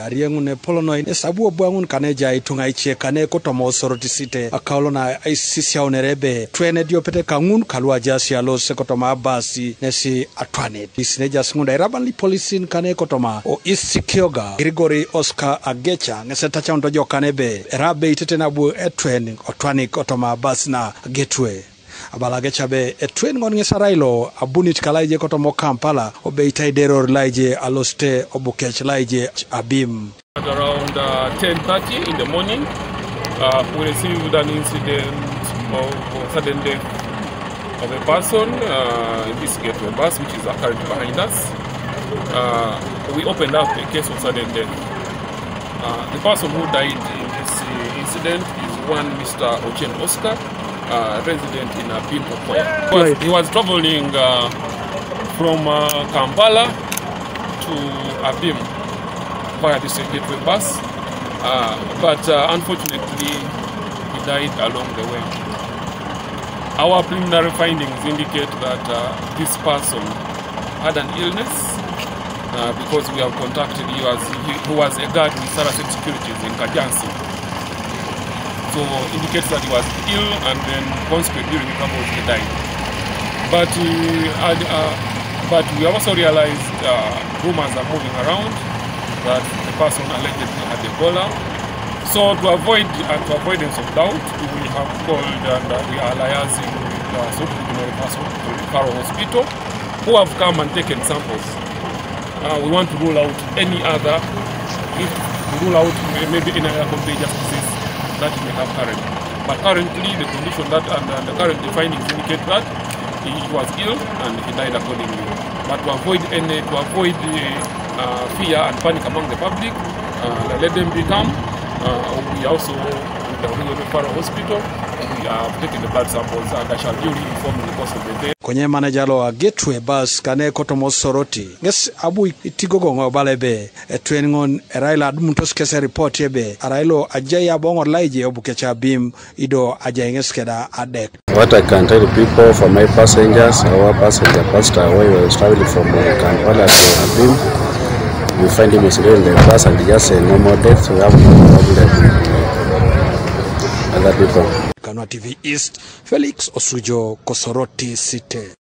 ariyangu ne polonoi ne sabu obuangun kane jai tungai che kane ko tomo soroti site akaulo na isisiao ne rebe twene dio pete kangun kalua jasi alo se ko toma basi ne si atwane. Isine jasingu dai raban li polisin kane ko toma o isikioga grigori oscar agecha ne se tacha ndo jokane be rabe itete na bu etwen otwanik otoma basi na getwe. Chabe ngon sarailo abunit kalaije kotomo kampala obe laije aloste obukech laije abim At around uh, 10.30 in the morning, uh, we received an incident of sudden death of a person uh, in this gateway bus, which is currently behind us. Uh, we opened up a case of sudden death. Uh, the person who died in this uh, incident is one Mr. Ochen Oscar, uh, resident in Abim Okoya. He was- He was traveling uh, from uh, Kampala to Abim via this gateway bus, uh, but uh, unfortunately he died along the way. Our preliminary findings indicate that uh, this person had an illness uh, because we have contacted you as he, who was a guard with Saracen Securities in Kajansi. So indicates that he was ill and then consequently during recovery he died. But uh, and, uh, but we also realized uh, rumors are moving around that the person allegedly had Ebola. So to avoid and to avoidance of doubt, we have called and uh, we are liaising with uh, Hospital, Faro Hospital, who have come and taken samples. Uh, we want to rule out any other, if rule out maybe any other contagious disease that he may have currently. But currently, the condition that and, and the current findings indicate that he was ill and he died accordingly. But to avoid any, to avoid the uh, fear and panic among the public, uh, let them be calm. Uh, we also, with the Hospital, we have taken the blood samples and I shall duly inform in the course of the day. konye manejalo a getwe bas kane kotomo soroti nges abu itigogo ngo balebe e twen ngon eraila admuntos kese report yebe arailo ajaya bongo laije obukech abim ido ajay nges keda adek What I can tell people for my passengers, our passenger passed away was traveling from uh, Kampala to Abim. We find him is still in the bus and just a normal death. We have no problem with other people. Kanwa tv east felix osujo kosoroti city